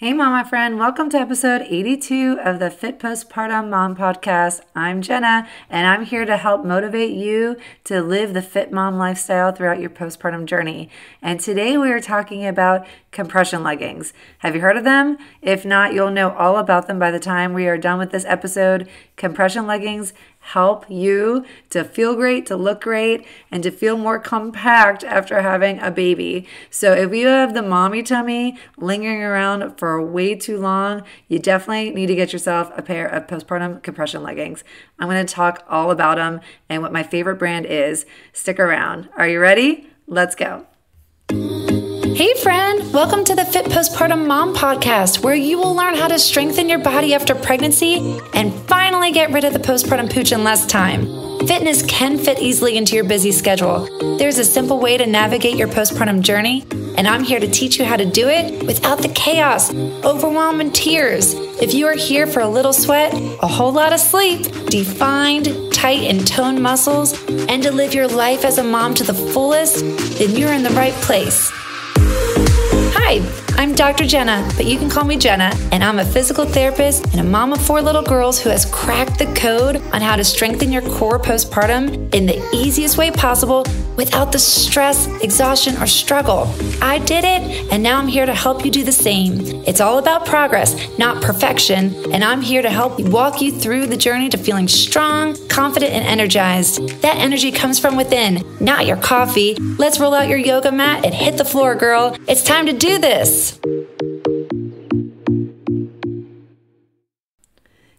Hey, Mama friend, welcome to episode 82 of the Fit Postpartum Mom Podcast. I'm Jena, and I'm here to help motivate you to live the fit mom lifestyle throughout your postpartum journey. And today we are talking about compression leggings. Have you heard of them? If not, you'll know all about them by the time we are done with this episode. Compression leggings help you to feel great, to look great, and to feel more compact after having a baby. So, if you have the mommy tummy lingering around for way too long, you definitely need to get yourself a pair of postpartum compression leggings. I'm going to talk all about them and what my favorite brand is. Stick around. Are you ready? Let's go. Hey, friend, welcome to the Fit Postpartum Mom podcast, where you will learn how to strengthen your body after pregnancy and get rid of the postpartum pooch in less time. Fitness can fit easily into your busy schedule. There's a simple way to navigate your postpartum journey, and I'm here to teach you how to do it without the chaos, overwhelm, and tears. If you are here for a little sweat, a whole lot of sleep, defined, tight, and toned muscles, and to live your life as a mom to the fullest, then you're in the right place. Hi, I'm Dr. Jena, but you can call me Jena, and I'm a physical therapist and a mom of four little girls who has cracked the code on how to strengthen your core postpartum in the easiest way possible without the stress, exhaustion, or struggle. I did it, and now I'm here to help you do the same. It's all about progress, not perfection, and I'm here to help walk you through the journey to feeling strong, confident, and energized. That energy comes from within, not your coffee. Let's roll out your yoga mat and hit the floor, girl. It's time to do this.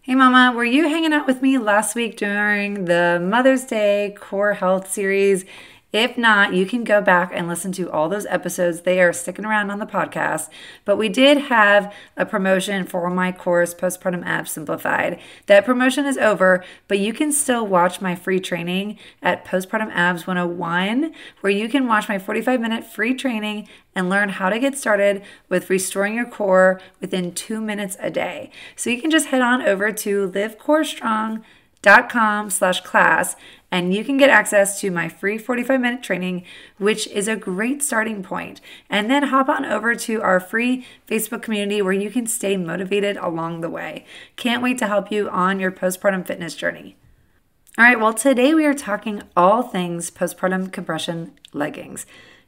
Hey, Mama, were you hanging out with me last week during the Mother's Day Core Health series? If not, you can go back and listen to all those episodes. They are sticking around on the podcast. But we did have a promotion for my course, Postpartum Abs Simplified. That promotion is over, but you can still watch my free training at Postpartum Abs 101, where you can watch my 45 minute free training and learn how to get started with restoring your core within two minutes a day. So you can just head on over to livecorestrong.com slash class and you can get access to my free 45 minute training, which is a great starting. And then hop on over to our free Facebook community where you can stay motivated along the way. Can't wait to help you on your postpartum fitness journey. All right, well, today we are talking all things postpartum compression leggings.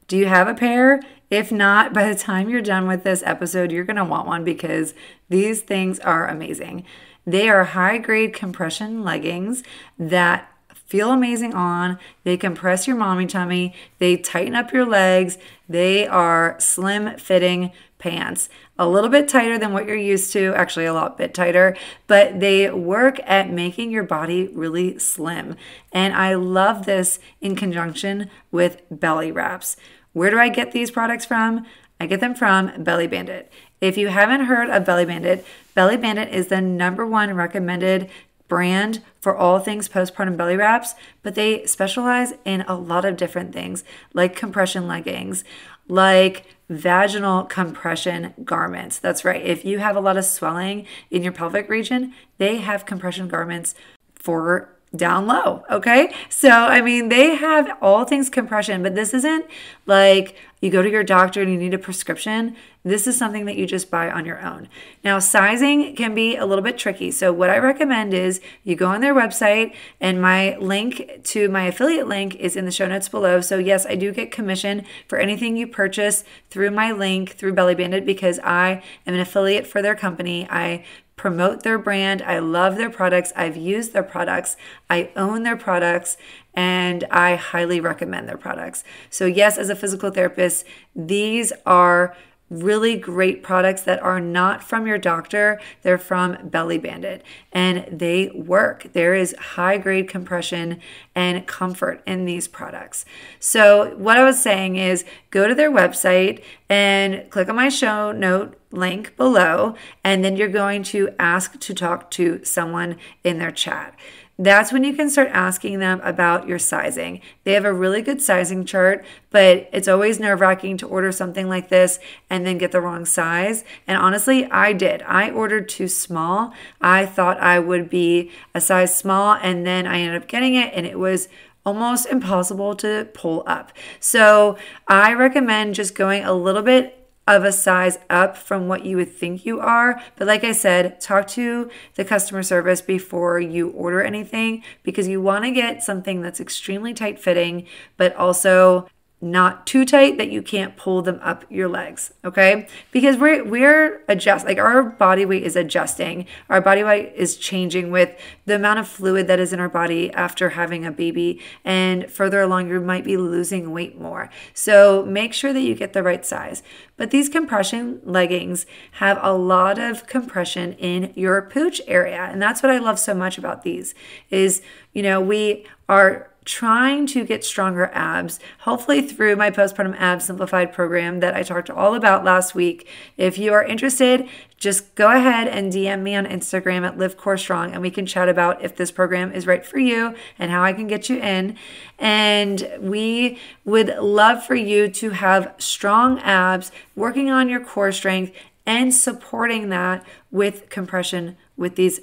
Do you have a pair? If not, by the time you're done with this episode, you're going to want one because these things are amazing. They are high grade compression leggings that feel amazing on. They compress your mommy tummy. They tighten up your legs. They are slim fitting pants. A little bit tighter than what you're used to, actually, a lot bit tighter, but they work at making your body really slim. And I love this in conjunction with belly wraps. Where do I get these products from? I get them from Belly Bandit. If you haven't heard of Belly Bandit, Belly Bandit is the number one recommended brand for all things postpartum belly wraps, but they specialize in a lot of different things like compression leggings, like vaginal compression garments. That's right. If you have a lot of swelling in your pelvic region, they have compression garments for down low. Okay. So, I mean, they have all things compression, but this isn't like you go to your doctor and you need a prescription. This is something that you just buy on your own. Now, sizing can be a little bit tricky. So, what I recommend is you go on their website, and my link to my affiliate link is in the show notes below. So, yes, I do get commission for anything you purchase through my link through Belly Bandit because I am an affiliate for their company. I promote their brand. I love their products. I've used their products. I own their products and I highly recommend their products. So, yes, as a physical therapist, these are really great products that are not from your doctor. They're from Belly Bandit and they work. There is high grade compression and comfort in these products. So, what I was saying is go to their website and click on my show note link below, and then you're going to ask to talk to someone in their chat. That's when you can start asking them about your sizing. They have a really good sizing chart, but it's always nerve wracking to order something like this and then get the wrong size. And honestly, I did. I ordered too small. I thought I would be a size small, and then I ended up getting it, and it was almost impossible to pull up. So I recommend just going a little bit of a size up from what you would think you are. But like I said, talk to the customer service before you order anything because you want to get something that's extremely tight fitting, but also not too tight that you can't pull them up your legs okay? Because we're we're adjust like our body weight is adjusting. Our body weight is changing with the amount of fluid that is in our body after having a baby and further along you might be losing weight more. So make sure that you get the right size. But these compression leggings have a lot of compression in your pooch area and that's what i love so much about these is you know we are trying to get stronger abs, hopefully through my postpartum abs simplified program that I talked all about last week. If you are interested, just go ahead and DM me on Instagram at Live Core Strong and we can chat about if this program is right for you and how I can get you in. And we would love for you to have strong abs, working on your core strength and supporting that with compression with these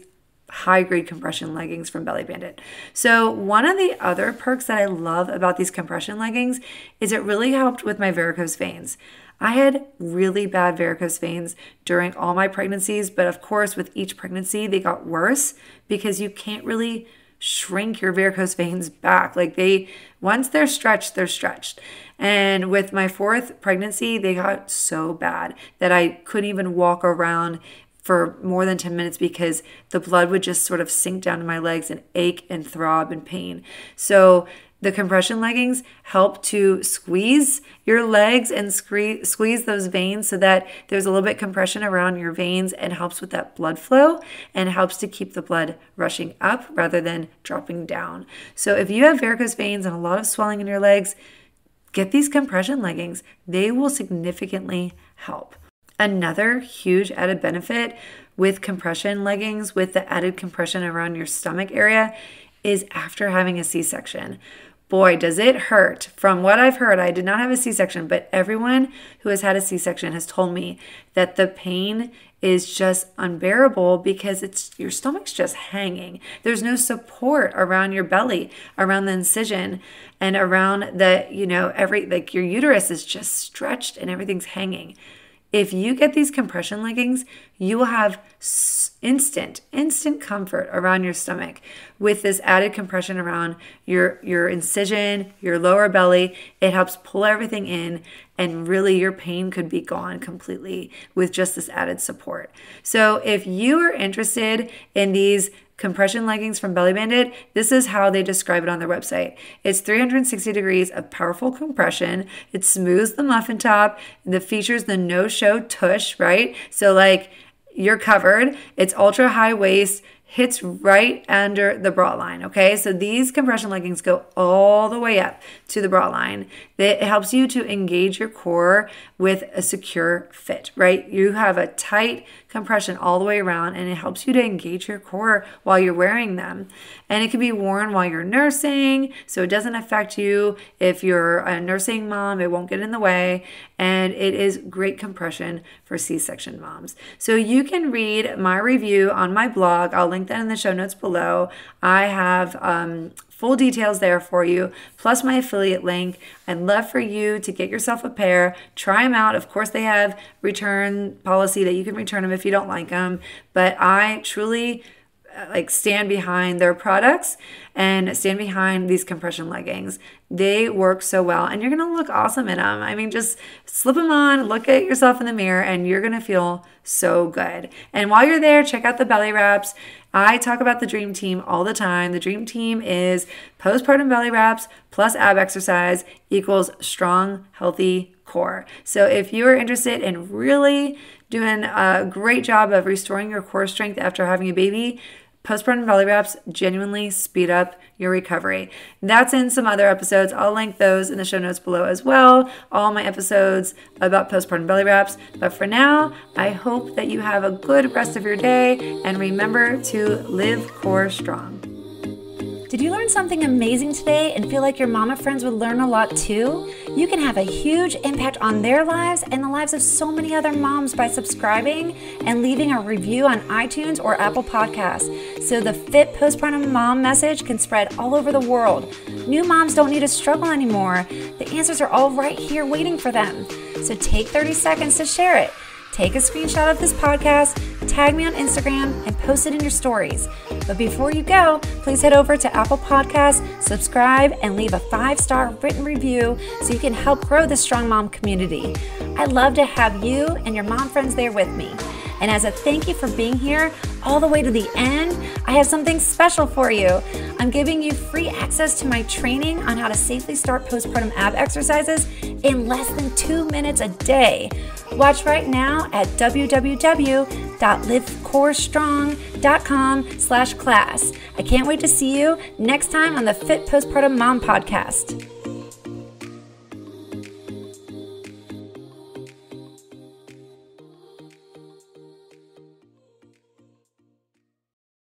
high grade compression leggings from Belly Bandit. So, one of the other perks that I love about these compression leggings is it really helped with my varicose veins. I had really bad varicose veins during all my pregnancies, but of course, with each pregnancy, they got worse because you can't really shrink your varicose veins back. Like they, once they're stretched, they're stretched. And with my fourth pregnancy, they got so bad that I couldn't even walk around for more than 10 minutes because the blood would just sort of sink down to my legs and ache and throb and pain. So the compression leggings help to squeeze your legs and squeeze those veins so that there's a little bit compression around your veins and helps with that blood flow and helps to keep the blood rushing up rather than dropping down. So if you have varicose veins and a lot of swelling in your legs, get these compression leggings. They will significantly help. Another huge added benefit with compression leggings, with the added compression around your stomach area, is after having a C section. Boy, does it hurt. From what I've heard, I did not have a C section, but everyone who has had a C section has told me that the pain is just unbearable because it's your stomach's just hanging. There's no support around your belly, around the incision, and around the, you know, every like your uterus is just stretched and everything's hanging. If you get these compression leggings, you will have instant, instant comfort around your stomach with this added compression around your your incision, your lower belly. It helps pull everything in and really your pain could be gone completely with just this added support. So if you are interested in these compression leggings from Belly Bandit, this is how they describe it on their website. It's 360 degrees of powerful compression. It smooths the muffin top. The features the no-show tush, right? So like you're covered. It's ultra high waist hits right under the bra line. Okay, so these compression leggings go all the way up to the bra line. It helps you to engage your core with a secure fit, right? You have a tight compression all the way around and it helps you to engage your core while you're wearing them. And it can be worn while you're nursing, so it doesn't affect you. If you're a nursing mom, it won't get in the way. And it is great compression for C section moms. So you can read my review on my blog. I'll link that in the show notes below. I have um, full details there for you, plus my affiliate link. I'd love for you to get yourself a pair, try them out. Of course, they have return policy that you can return them if you don't like them, but I truly uh, like stand behind their products and stand behind these compression leggings. They work so well and you're going to look awesome in them. I mean, just slip them on, look at yourself in the mirror and you're going to feel so good. And while you're there, check out the belly wraps. I talk about the dream team all the time. The dream team is postpartum belly wraps plus ab exercise equals strong, healthy core. So if you are interested in really doing a great job of restoring your core strength after having a baby, postpartum belly wraps genuinely speed up your recovery. That's in some other episodes. I'll link those in the show notes below as well. All my episodes about postpartum belly wraps. But for now, I hope that you have a good rest of your day and remember to live core strong. Did you learn something amazing today and feel like your mama friends would learn a lot too? You can have a huge impact on their lives and the lives of so many other moms by subscribing and leaving a review on iTunes or Apple Podcasts so the fit postpartum mom message can spread all over the world. New moms don't need to struggle anymore. The answers are all right here waiting for them. So take 30 seconds to share it. Take a screenshot of this podcast, tag me on Instagram, and post it in your stories. But before you go, please head over to Apple Podcasts, subscribe, and leave a five star written review so you can help grow the Strong Mom community. I'd love to have you and your mom friends there with me. And as a thank you for being here all the way to the end, I have something special for you. I'm giving you free access to my training on how to safely start postpartum ab exercises in less than two minutes a day. Watch right now at www.livecorestrong.com slash class. I can't wait to see you next time on the Fit Postpartum Mom podcast.